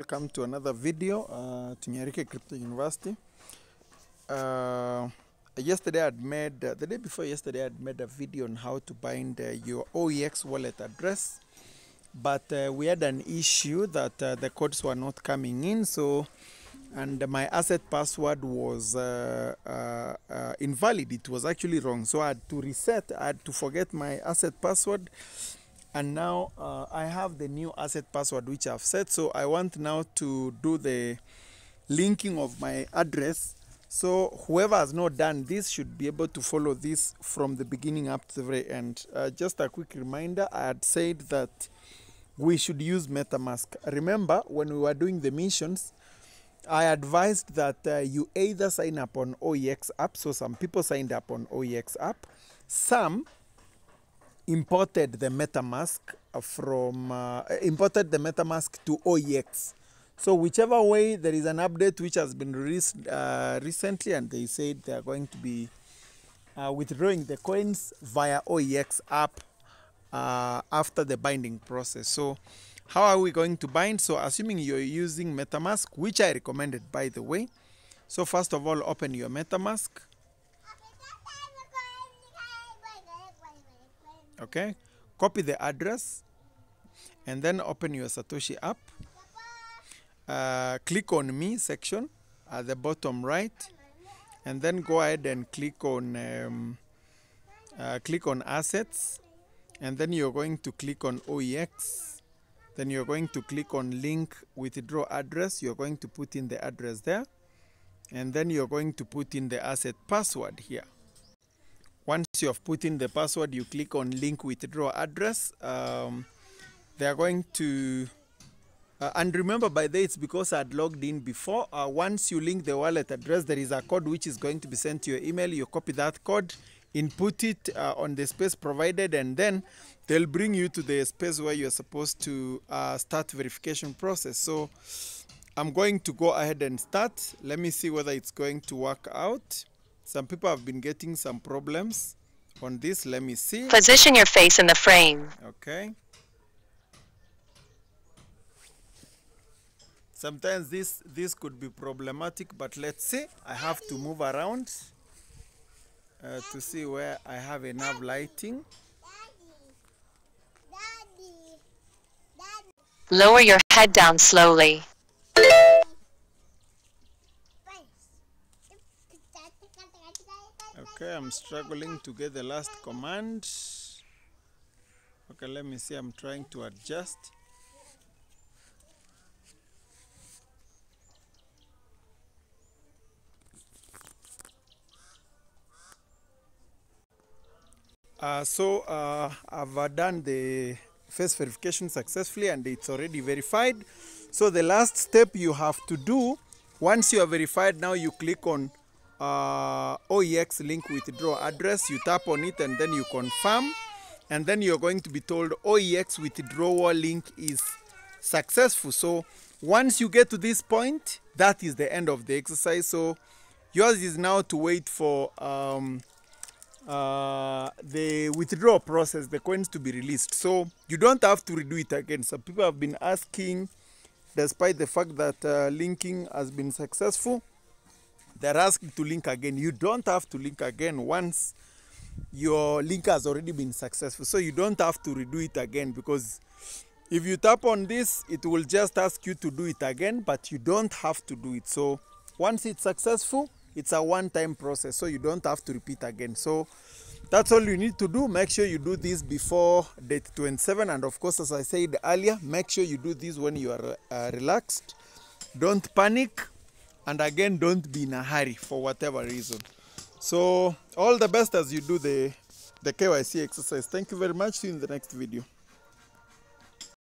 Welcome to another video uh, to Nyariki Crypto University. Uh, yesterday I'd made, uh, the day before yesterday I'd made a video on how to bind uh, your OEX wallet address. But uh, we had an issue that uh, the codes were not coming in. So, and my asset password was uh, invalid. It was actually wrong. So I had to reset, I had to forget my asset password and now uh, I have the new asset password which I've set. So I want now to do the linking of my address. So whoever has not done this should be able to follow this from the beginning up to the very end. Uh, just a quick reminder I had said that we should use MetaMask. Remember when we were doing the missions I advised that uh, you either sign up on OEX app. So some people signed up on OEX app. Some imported the MetaMask from uh, imported the MetaMask to OEX. So whichever way there is an update which has been released uh, recently, and they said they are going to be uh, withdrawing the coins via OEX app uh, after the binding process. So how are we going to bind? So assuming you're using MetaMask, which I recommended by the way. So first of all, open your MetaMask. Okay? Copy the address and then open your satoshi app. Uh, click on me section at the bottom right and then go ahead and click on um, uh, click on assets and then you're going to click on OEX then you're going to click on link withdraw address. You're going to put in the address there. And then you're going to put in the asset password here once you have put in the password you click on link withdraw address um, they are going to uh, and remember by the it's because i had logged in before uh, once you link the wallet address there is a code which is going to be sent to your email you copy that code input it uh, on the space provided and then they'll bring you to the space where you're supposed to uh, start verification process. So i'm going to go ahead and start. Let me see whether it's going to work out some people have been getting some problems on this. Let me see. Position your face in the frame. Okay. Sometimes this this could be problematic, but let's see. I have to move around uh, to see where I have enough lighting. Lower your head down slowly. Okay, I'm struggling to get the last command. Okay, let me see. I'm trying to adjust. Uh, so uh, I've done the face verification successfully and it's already verified. So the last step you have to do, once you are verified, now you click on uh, OEX link withdraw address. You tap on it and then you confirm. And then you're going to be told OEX withdrawal link is successful. So once you get to this point, that is the end of the exercise. So yours is now to wait for um, uh, the withdrawal process, the coins to be released. So you don't have to redo it again. So people have been asking, despite the fact that uh, linking has been successful, they're asking to link again. You don't have to link again once your link has already been successful. So you don't have to redo it again because if you tap on this, it will just ask you to do it again, but you don't have to do it. So once it's successful, it's a one-time process. So you don't have to repeat again. So that's all you need to do. Make sure you do this before date 27. And of course, as I said earlier, make sure you do this when you are uh, relaxed. Don't panic and again don't be in a hurry for whatever reason. So all the best as you do the the kyc exercise. Thank you very much. See you in the next video